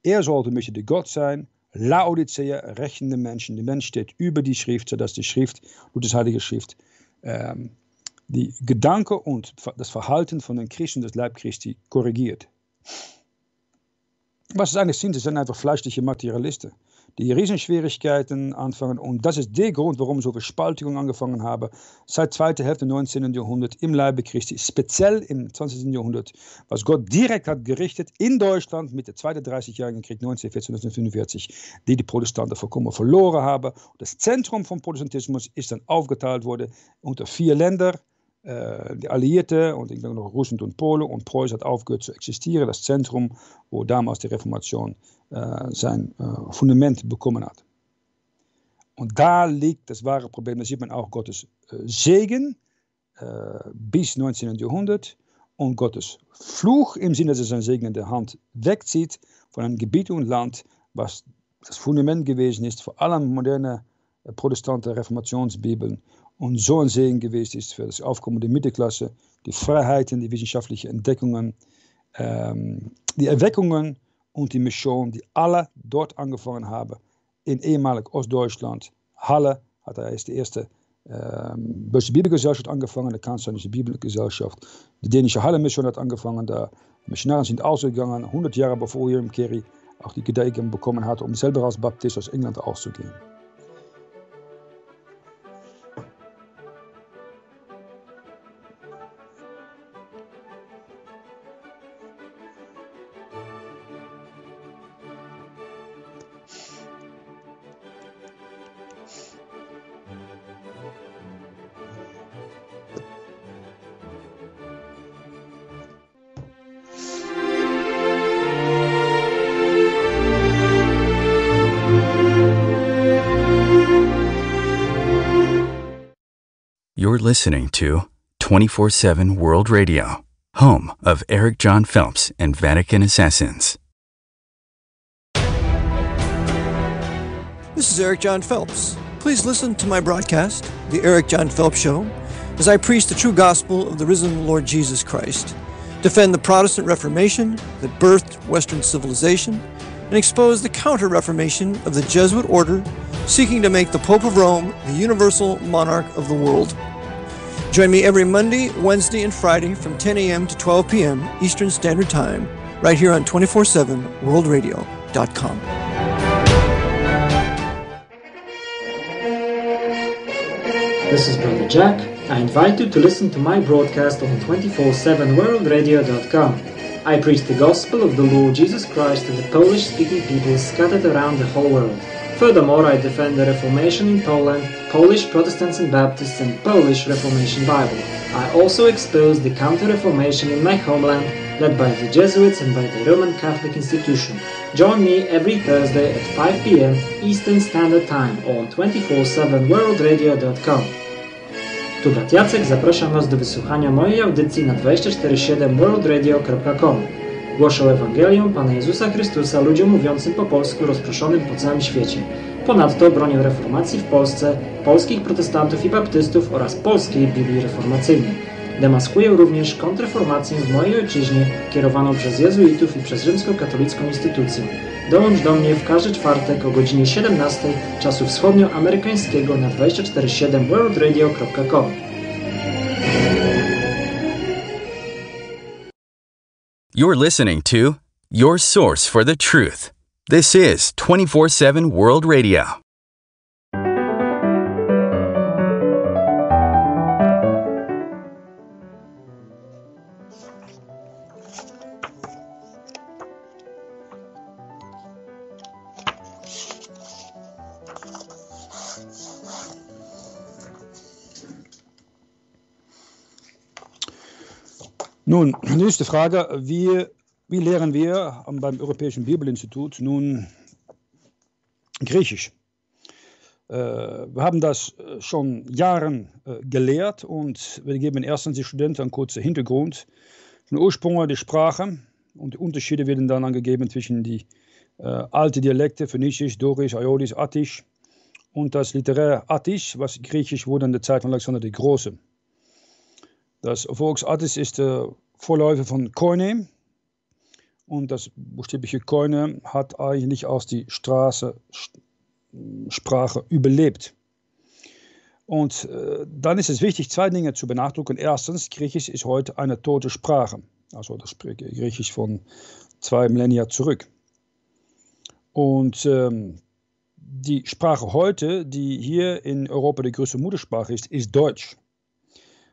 Speaker 1: Er sollte möchte der Gott sein, Laodicea, rechnende Menschen. Der Mensch steht über die Schrift, sodass die Schrift, Luthers Heilige Schrift, ähm, die Gedanken und das Verhalten von den Christen des Leib Christi korrigiert. Was es eigentlich sind, sind einfach fleischliche Materialisten die Riesenschwierigkeiten anfangen. Und das ist der Grund, warum so viele Spaltungen angefangen haben. Seit zweiter Hälfte des 19. Jahrhunderts im Leibe Christi, speziell im 20. Jahrhundert, was Gott direkt hat gerichtet in Deutschland mit dem Zweiten 30-jährigen Krieg 1914-1945, die die Protestanten vollkommen verloren haben. Das Zentrum vom Protestantismus ist dann aufgeteilt worden unter vier Länder. Äh, die Alliierte und ich denke noch Russland und Polen und Preußen hat aufgehört zu existieren, das Zentrum, wo damals die Reformation äh, sein äh, Fundament bekommen hat. Und da liegt das wahre Problem, da sieht man auch Gottes Segen bis 19. Jahrhundert und Gottes Fluch im Sinne, dass er seine segnende Hand wegzieht von einem Gebiet und Land, was das Fundament gewesen ist für alle moderne protestante Reformationsbibeln und so ein Segen gewesen ist für das Aufkommen der Mittelklasse, die Freiheiten, die wissenschaftlichen Entdeckungen, ähm, die Erweckungen und die Mission, die alle dort angefangen haben, in ehemalig Ostdeutschland. Halle hat er erst die erste ähm, Deutsche Bibelgesellschaft angefangen, die Kanzlerische Bibelgesellschaft. Die dänische Halle-Mission hat angefangen, da Missionare sind ausgegangen, 100 Jahre bevor Hiram Kerry auch die Gedenken bekommen hat, um selber als Baptist aus England auszugehen.
Speaker 2: Listening to 24 7 World Radio, home of Eric John Phelps and Vatican Assassins.
Speaker 3: This is Eric John Phelps. Please listen to my broadcast, The Eric John Phelps Show, as I preach the true gospel of the risen Lord Jesus Christ, defend the Protestant Reformation that birthed Western civilization, and expose the counter Reformation of the Jesuit order seeking to make the Pope of Rome the universal monarch of the world. Join me every Monday, Wednesday, and Friday from 10 a.m. to 12 p.m. Eastern Standard Time, right here on 24 7 worldradio.com.
Speaker 4: This is Brother Jack. I invite you to listen to my broadcast on 247worldradio.com. I preach the gospel of the Lord Jesus Christ to the Polish speaking people scattered around the whole world. Furthermore, I defend the Reformation in Poland, Polish Protestants and Baptists, and Polish Reformation Bible. I also expose the Counter-Reformation in my homeland, led by the Jesuits and by the Roman Catholic institution. Join me every Thursday at 5 p.m. Eastern Standard Time on 247worldradio.com. Tu Jacek, zapraszam Was do wysłuchania mojej audycji na 247worldradio.com. Głoszę Ewangelium Pana Jezusa Chrystusa ludziom mówiącym po polsku rozproszonym po całym świecie. Ponadto bronię reformacji w Polsce, polskich protestantów i baptystów oraz polskiej Biblii Reformacyjnej. Demaskuję również kontrreformację w mojej ojczyźnie kierowaną przez jezuitów i przez rzymskokatolicką instytucję. Dołącz do mnie w każdy czwartek o godzinie 17 czasu wschodnioamerykańskiego na 247worldradio.com.
Speaker 2: You're listening to your source for the truth. This is 24 7 World Radio.
Speaker 1: Nun, nächste Frage. Wie, wie lehren wir beim Europäischen Bibelinstitut nun Griechisch? Äh, wir haben das äh, schon Jahren äh, gelehrt und wir geben erstens den Studenten einen kurzen Hintergrund, den Ursprung der Sprache und die Unterschiede werden dann angegeben zwischen die äh, alten Dialekte, Phönicisch, Dorisch, Aiolisch, Attisch und das literäre Attisch, was Griechisch wurde in der Zeit von Alexander der Große. Das Volksattisch ist der Vorläufer von Koine und das buchstäbliche Koine hat eigentlich aus die Straße Sprache überlebt. Und äh, dann ist es wichtig, zwei Dinge zu benachdrucken. Erstens, Griechisch ist heute eine tote Sprache. Also das Griechisch von zwei Millennia zurück. Und ähm, die Sprache heute, die hier in Europa die größte Muttersprache ist, ist Deutsch.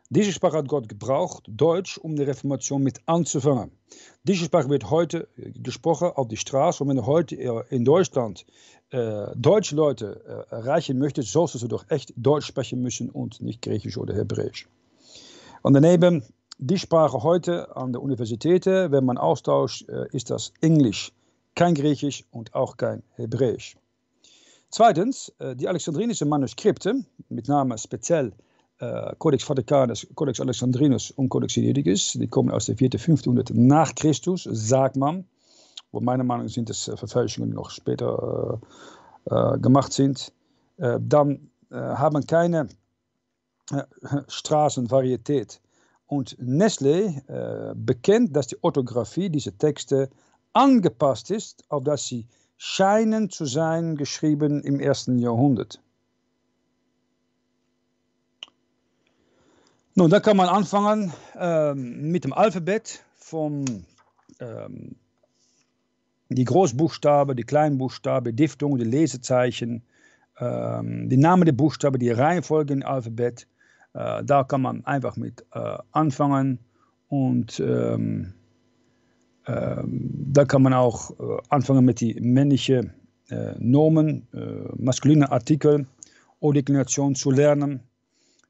Speaker 1: Diese Sprache hat Gott gebraucht, Deutsch, um die Reformation mit anzufangen. Diese Sprache wird heute gesprochen auf die Straße. Und wenn du heute in Deutschland äh, deutsche Leute äh, erreichen möchtest, solltest du doch echt Deutsch sprechen müssen und nicht Griechisch oder Hebräisch. Und daneben, die Sprache heute an der Universität, wenn man austauscht, äh, ist das Englisch, kein Griechisch und auch kein Hebräisch. Zweitens, äh, die alexandrinischen Manuskripte, mit Namen speziell äh, Codex Vaticanus, Codex Alexandrinus und Codex Sinaiticus, die kommen aus der 4. 500 nach Christus, sagt man. Wo meiner Meinung sind es äh, Verfälschungen, die noch später äh, äh, gemacht sind. Äh, dann haben keine <laughs> Straßenvarietät. Und Nestle bekennt, dass die Orthographie dieser Texte angepasst ist, auf dass sie scheinen zu sein geschrieben im ersten Jahrhundert. Nun, da kann man anfangen ähm, mit dem Alphabet von ähm, die Großbuchstaben, die Kleinbuchstaben, Diftung, die Lesezeichen, ähm, die Namen der Buchstaben, die Reihenfolge im Alphabet. Äh, da kann man einfach mit äh, anfangen und ähm, ähm, da kann man auch äh, anfangen mit den männlichen äh, Nomen, äh, maskuline Artikel, Ordination zu lernen.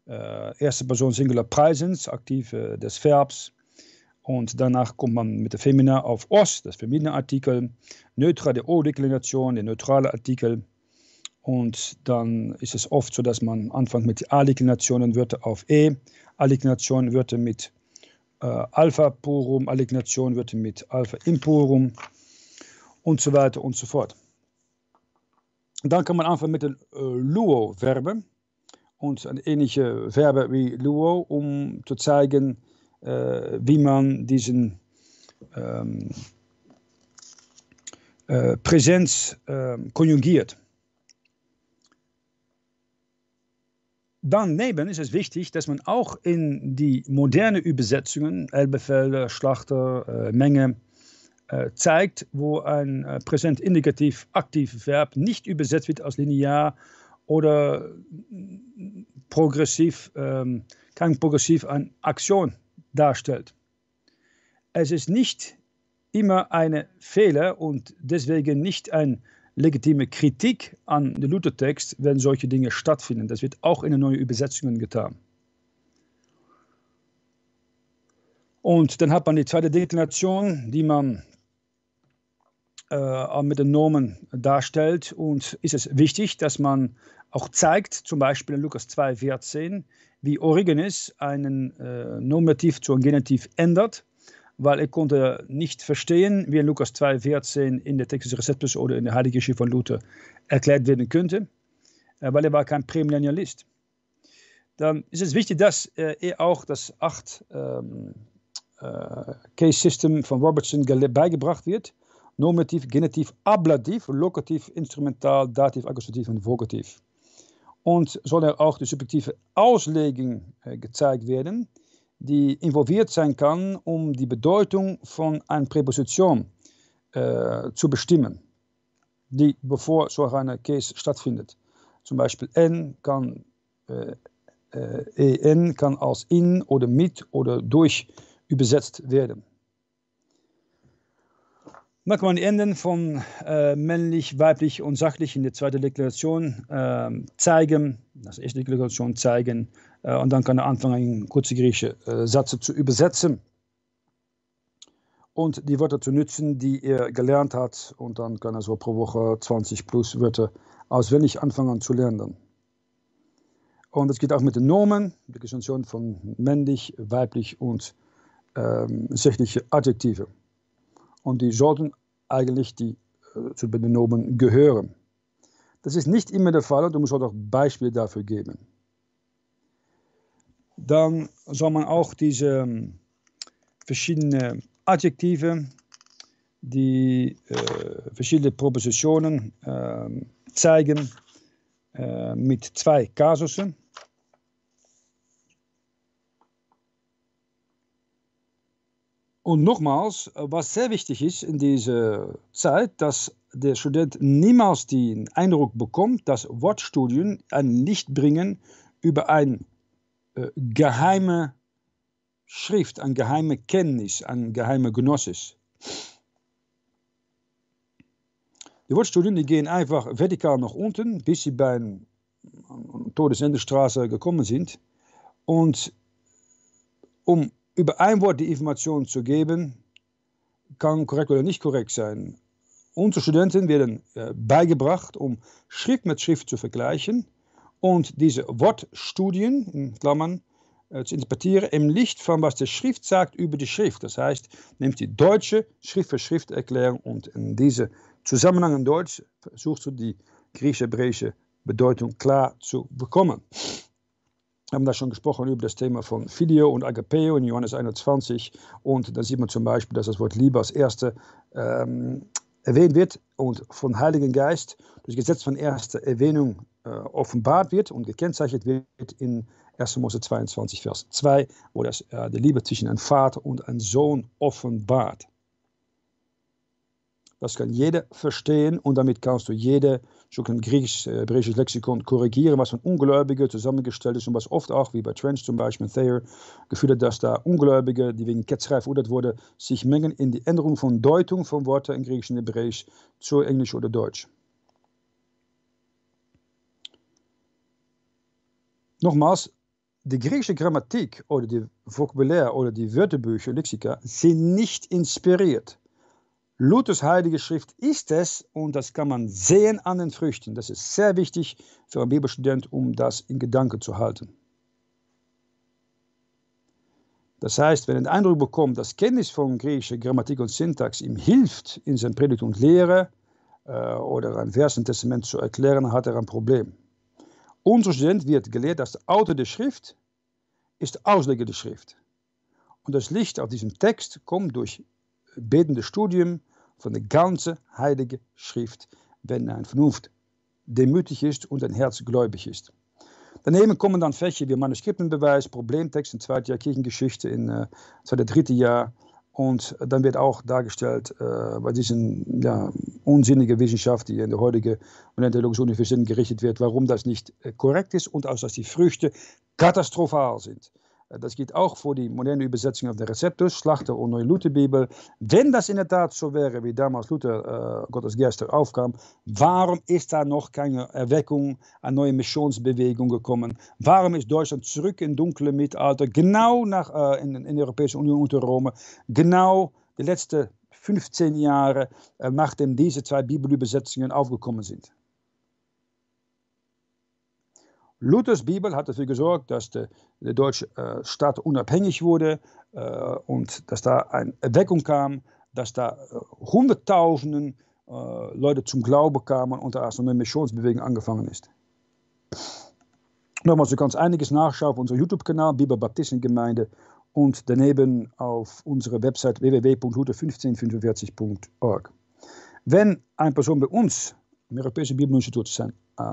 Speaker 1: Äh, erste Person Singular Präsens, aktiv des Verbs. Und danach kommt man mit der Femina auf os, das feminine Artikel, neutra der O-Deklination, der neutrale Artikel. Und dann ist es oft so, dass man anfängt mit A-Deklinationen, Wörter auf E, A-Deklinationen, Wörter mit äh, Alpha purum, A-Deklinationen, Wörter mit Alpha impurum und so weiter und so fort. Dann kann man anfangen mit den äh, Luo-Verben und ein ähnliche Verbe wie Luo, um zu zeigen, äh, wie man diesen ähm, äh, Präsenz äh, konjugiert. Daneben ist es wichtig, dass man auch in die moderne Übersetzungen, Elbefelder, Schlachter, äh, Menge, äh, zeigt, wo ein äh, Präsent indikativ aktives Verb nicht übersetzt wird als linear oder progressiv, ähm, kein progressiv an Aktion darstellt. Es ist nicht immer ein Fehler und deswegen nicht eine legitime Kritik an den Luthertext, wenn solche Dinge stattfinden. Das wird auch in den neuen Übersetzungen getan. Und dann hat man die zweite Deklination, die man äh, mit den Normen darstellt. Und ist es wichtig, dass man auch zeigt, zum Beispiel in Lukas 2, 14, wie Origenes einen äh, Nominativ zu einem Genitiv ändert, weil er konnte nicht verstehen, wie in Lukas 2, 14 in der Textus Receptus oder in der Heiligen Schrift von Luther erklärt werden könnte, äh, weil er war kein Prämillennialist. Dann ist es wichtig, dass äh, er auch das 8 ähm, äh, Case System von Robertson beigebracht wird. Nominativ, Genitiv, Ablativ, Lokativ, Instrumental, Dativ, Akkusativ und Vokativ und soll er auch die subjektive Auslegung äh, gezeigt werden, die involviert sein kann, um die Bedeutung von einer Präposition äh, zu bestimmen, die bevor so eine Case stattfindet. Zum Beispiel n kann äh, äh, en kann als in oder mit oder durch übersetzt werden. Kann man Enden von äh, männlich, weiblich und sachlich in der zweiten Deklaration äh, zeigen, das erste Deklaration zeigen, äh, und dann kann er anfangen, kurze griechische äh, Sätze zu übersetzen. und die Wörter zu nutzen, die er gelernt hat. Und dann kann er so pro Woche 20 plus Wörter auswendig anfangen zu lernen. Und es geht auch mit den Nomen, die Konstruktion von männlich, weiblich und ähm, sächliche Adjektive. Und die sollten eigentlich die, äh, zu den Nomen gehören. Das ist nicht immer der Fall und du musst auch Beispiele dafür geben. Dann soll man auch diese ähm, verschiedenen Adjektive, die äh, verschiedene Propositionen äh, zeigen äh, mit zwei Kasussen. Und nochmals, was sehr wichtig ist in dieser Zeit, dass der Student niemals den Eindruck bekommt, dass Wortstudien ein Licht bringen über ein äh, geheime Schrift, eine geheime Kenntnis, eine geheime Genossis. Die Wortstudien die gehen einfach vertikal nach unten, bis sie bei Todesendestraße gekommen sind. Und um über ein Wort die Information zu geben, kann korrekt oder nicht korrekt sein. Unsere Studenten werden äh, beigebracht, um Schrift mit Schrift zu vergleichen und diese Wortstudien, in Klammern, äh, zu interpretieren im Licht von was der Schrift sagt über die Schrift. Das heißt, nimmt die deutsche Schrift für Schrift Erklärung und in diese Zusammenhang in Deutsch versuchst du die griechisch-hebräische Bedeutung klar zu bekommen. Haben da schon gesprochen über das Thema von Video und Agapeo in Johannes 21 und da sieht man zum Beispiel, dass das Wort Liebe als erste ähm, erwähnt wird und von Heiligen Geist durch Gesetz von erster Erwähnung äh, offenbart wird und gekennzeichnet wird in 1. Mose 22, Vers 2, wo das äh, die Liebe zwischen einem Vater und einem Sohn offenbart. Das kann jeder verstehen und damit kannst du jede, so ein griechisch-hebräisches äh, Lexikon korrigieren, was von Ungläubigen zusammengestellt ist und was oft auch, wie bei Trench zum Beispiel, Thayer, geführt hat, dass da Ungläubige, die wegen Ketzerei verurteilt wurden, sich mengen in die Änderung von Deutung von Worten in Griechisch und Hebräisch zu Englisch oder Deutsch. Nochmals, die griechische Grammatik oder die Vokabular oder die Wörterbücher, Lexika, sind nicht inspiriert. Luthers heilige Schrift ist es und das kann man sehen an den Früchten. Das ist sehr wichtig für einen Bibelstudent, um das in Gedanken zu halten. Das heißt, wenn er den Eindruck bekommt, dass Kenntnis von griechischer Grammatik und Syntax ihm hilft, in sein Predigt und Lehre äh, oder ein Vers im Testament zu erklären, hat er ein Problem. Unser Student wird gelehrt, dass der Autor der Schrift ist der Ausleger der Schrift. Und das Licht auf diesem Text kommt durch betende Studium von der ganzen Heilige Schrift, wenn ein Vernunft demütig ist und ein Herz gläubig ist. Daneben kommen dann Fächer wie Manuskriptenbeweis, Problemtext in zweiter Jahr Kirchengeschichte in äh, zweiter, dritte Jahr und dann wird auch dargestellt, äh, bei diesen ja, unsinnigen Wissenschaft, die in der heutigen theologischen Universität gerichtet wird, warum das nicht äh, korrekt ist und auch, dass die Früchte katastrophal sind. Äh, das gilt auch für die moderne Übersetzung auf der Rezeptus, Schlachter und Neue Lutherbibel. Wenn das in der Tat so wäre, wie damals Luther äh, Gottes Geist aufkam, warum ist da noch keine Erweckung, eine neue Missionsbewegung gekommen? Warum ist Deutschland zurück in dunkle Mittelalter, genau nach, äh, in, in der Europäischen Union unter Rom, genau die letzten 15 Jahre, äh, nachdem diese zwei Bibelübersetzungen aufgekommen sind? Luthers Bibel hat dafür gesorgt, dass der, der deutsche äh, Staat unabhängig wurde äh, und dass da eine Erweckung kam, dass da äh, Hunderttausenden äh, Leute zum Glauben kamen und da so eine Missionsbewegung angefangen ist. Nochmals, du kannst einiges nachschauen auf unserem YouTube-Kanal Bibel Baptistengemeinde und daneben auf unserer Website www.luther1545.org. Wenn eine Person bei uns im Europäischen Bibelinstitut sein äh,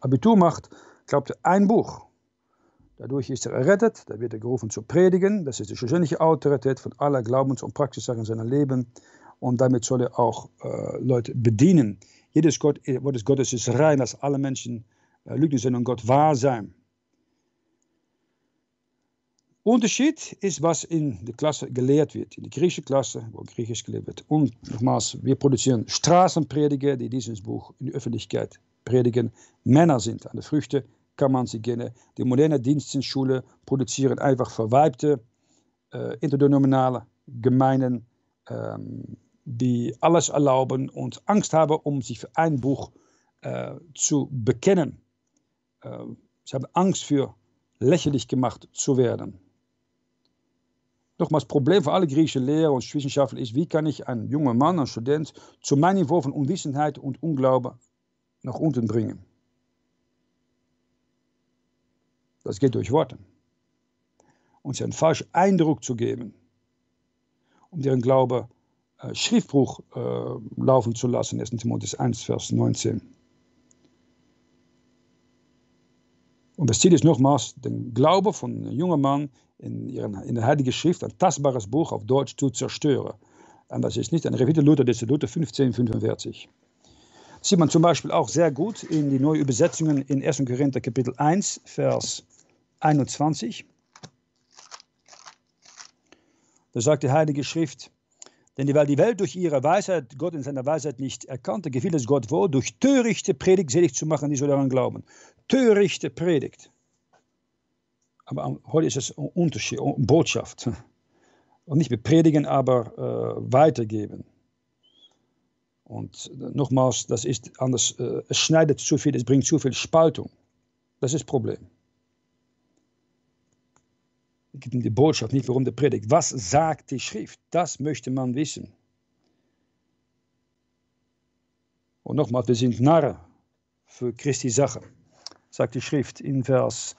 Speaker 1: Abitur macht, glaubte ein Buch. Dadurch ist er errettet, da wird er gerufen zu predigen. Das ist die schlussendliche Autorität von aller Glaubens- und Praxissachen in seinem Leben. Und damit soll er auch äh, Leute bedienen. Jedes Gott, Wort des Gottes ist rein, dass alle Menschen äh, Lügen sind und Gott wahr sein. Unterschied ist, was in der Klasse gelehrt wird, in der griechischen Klasse, wo Griechisch gelehrt wird. Und nochmals, wir produzieren Straßenprediger, die dieses Buch in die Öffentlichkeit predigen. Männer sind an der Früchte kann man sie kennen. Die moderne Dienstschule produzieren einfach verweibte, äh, interdenominale Gemeinden, ähm, die alles erlauben und Angst haben, um sich für ein Buch äh, zu bekennen. Äh, sie haben Angst für lächerlich gemacht zu werden. Nochmals, Problem für alle griechischen Lehrer und Wissenschaftler ist, wie kann ich einen jungen Mann, einen Student, zu meinem Niveau von Unwissenheit und Unglaube nach unten bringen? Das geht durch Worte. Und sie einen falschen Eindruck zu geben, um deren Glaube äh, Schriftbruch äh, laufen zu lassen, 1. Timotheus 1, Vers 19. Und das Ziel ist nochmals, den Glaube von einem jungen Mann in, ihren, in der Heiligen Schrift, ein tastbares Buch auf Deutsch zu zerstören. Und das ist nicht ein Revite Luther, das ist Luther 1545. Sieht man zum Beispiel auch sehr gut in die neuen Übersetzungen in 1. Korinther Kapitel 1, Vers 21. Da sagt die Heilige Schrift, denn weil die Welt durch ihre Weisheit Gott in seiner Weisheit nicht erkannte, gefiel es Gott wohl, durch törichte Predigt selig zu machen, die so daran glauben. Törichte Predigt. Aber heute ist es ein Unterschied, eine Botschaft. Und nicht bepredigen, aber äh, weitergeben. Und nochmals, das ist anders, äh, es schneidet zu viel, es bringt zu viel Spaltung. Das ist das Problem. Die Botschaft, nicht warum der Predigt. Was sagt die Schrift? Das möchte man wissen. Und nochmal, wir sind Narren für Christi Sache, sagt die Schrift in Vers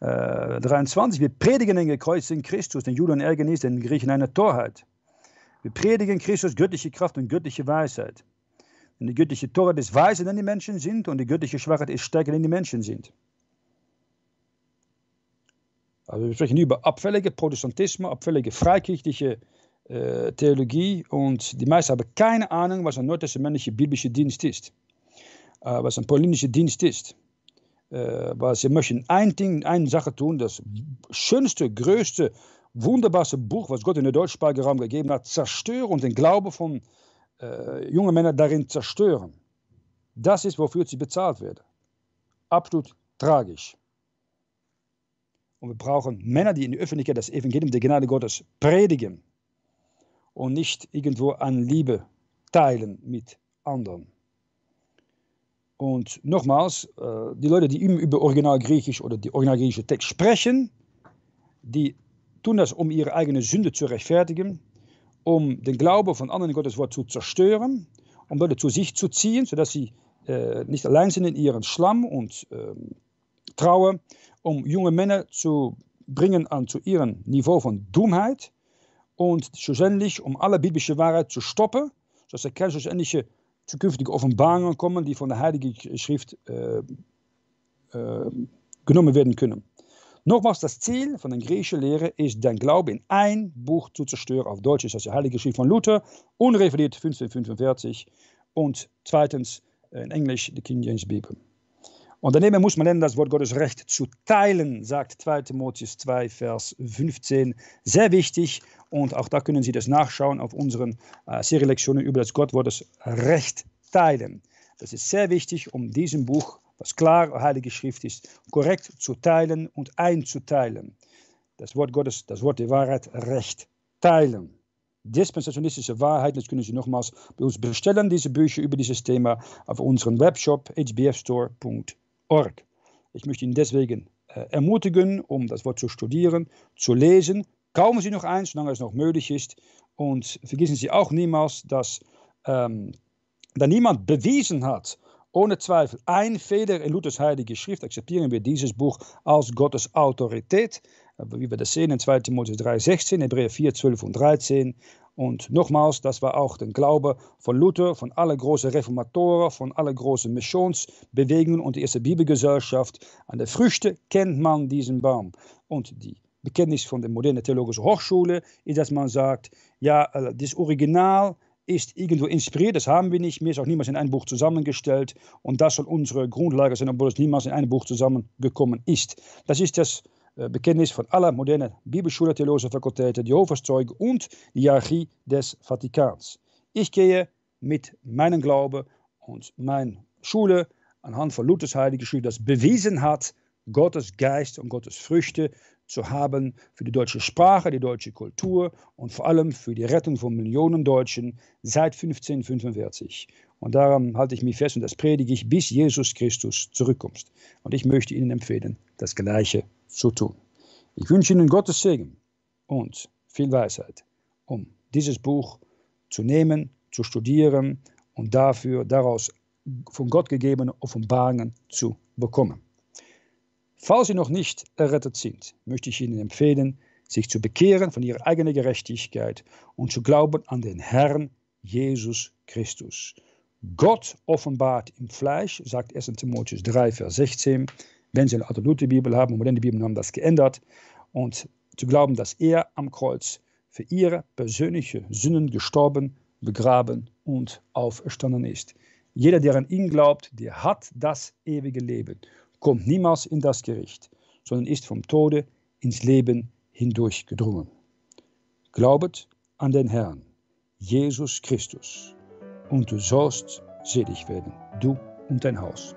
Speaker 1: äh, 23. Wir predigen den gekreuzten Christus, den Juden Ärgernis, den Griechen eine Torheit. Wir predigen Christus göttliche Kraft und göttliche Weisheit. Denn die göttliche Torheit ist weiser, denn die Menschen sind, und die göttliche Schwachheit ist stärker, denn die Menschen sind. Also wir sprechen über abfällige Protestantismus, abfällige freikirchliche äh, Theologie und die meisten haben keine Ahnung, was ein neutestamentlicher biblischer Dienst ist, äh, was ein paulinischer Dienst ist. Äh, weil sie möchten ein Ding, eine Sache tun, das schönste, größte, wunderbarste Buch, was Gott in den deutschsprachigen Raum gegeben hat, zerstören und den Glauben von äh, jungen Männern darin zerstören. Das ist, wofür sie bezahlt werden. Absolut tragisch. Und wir brauchen Männer, die in der Öffentlichkeit das Evangelium der Gnade Gottes predigen und nicht irgendwo an Liebe teilen mit anderen. Und nochmals, äh, die Leute, die über Originalgriechisch oder die originalgriechische Text sprechen, die tun das, um ihre eigene Sünde zu rechtfertigen, um den Glauben von anderen in Gottes Wort zu zerstören, um Leute zu sich zu ziehen, sodass sie äh, nicht allein sind in ihren Schlamm und äh, Traue um junge Männer zu bringen an zu ihrem Niveau von Dummheit und schlussendlich um alle biblische Wahrheit zu stoppen, sodass er keine schlussendliche zukünftige Offenbarungen kommen, die von der Heiligen Schrift äh, äh, genommen werden können. Nochmals, das Ziel von der griechischen Lehre ist, den Glaube in ein Buch zu zerstören. Auf Deutsch ist das die Heilige Schrift von Luther, unrevidiert 1545 und zweitens in Englisch die King James Bibel. Und daneben muss man lernen, das Wort Gottes Recht zu teilen, sagt 2 Timotheus 2, Vers 15. Sehr wichtig. Und auch da können Sie das nachschauen auf unseren äh, Serielektionen über das Gott Gottes Recht teilen. Das ist sehr wichtig, um diesem Buch, was klar Heilige Schrift ist, korrekt zu teilen und einzuteilen. Das Wort Gottes, das Wort der Wahrheit, Recht teilen dispensationistische Wahrheiten. Das können Sie nochmals bei uns bestellen, diese Bücher über dieses Thema auf unserem Webshop hbfstore.com org. Ich möchte Ihnen deswegen äh, ermutigen, um das Wort zu studieren, zu lesen. Kaufen Sie noch eins, solange es noch möglich ist. Und vergessen Sie auch niemals, dass ähm, da niemand bewiesen hat, ohne Zweifel, ein Fehler in Luthers Heilige Schrift, akzeptieren wir dieses Buch als Gottes Autorität, wie wir das sehen in 2 Timotheus 3, 16, Hebräer 4, 12 und 13. Und nochmals, das war auch der Glaube von Luther, von allen großen Reformatoren, von allen großen Missionsbewegungen und der ersten Bibelgesellschaft. An der Früchte kennt man diesen Baum. Und die Bekenntnis von der modernen theologischen Hochschule ist, dass man sagt, ja, äh, das Original ist irgendwo inspiriert, das haben wir nicht, mir ist auch niemals in ein Buch zusammengestellt und das soll unsere Grundlage sein, obwohl es niemals in ein Buch zusammengekommen ist. Das ist das Bekenntnis von aller modernen Bibelschule, theologischen Fakultäten, Jehovas Zeugen und die Hierarchie des Vatikans. Ich gehe mit meinem Glauben und meiner Schule anhand von Luthers Heilige Schrift, das bewiesen hat, Gottes Geist und Gottes Früchte zu haben für die deutsche Sprache, die deutsche Kultur und vor allem für die Rettung von Millionen Deutschen seit 1545. Und daran halte ich mich fest und das predige ich, bis Jesus Christus zurückkommt. Und ich möchte Ihnen empfehlen, das Gleiche zu tun. Ich wünsche Ihnen Gottes Segen und viel Weisheit, um dieses Buch zu nehmen, zu studieren und dafür daraus von Gott gegebene Offenbarungen zu bekommen. Falls Sie noch nicht errettet sind, möchte ich Ihnen empfehlen, sich zu bekehren von Ihrer eigenen Gerechtigkeit und zu glauben an den Herrn Jesus Christus. Gott offenbart im Fleisch, sagt 1. Timotheus 3, Vers 16, wenn Sie eine alte Bibel haben, moderne Bibeln haben das geändert, und zu glauben, dass er am Kreuz für Ihre persönlichen Sünden gestorben, begraben und auferstanden ist. Jeder, der an ihn glaubt, der hat das ewige Leben kommt niemals in das Gericht, sondern ist vom Tode ins Leben hindurch gedrungen. Glaubet an den Herrn, Jesus Christus, und du sollst selig werden, du und dein Haus.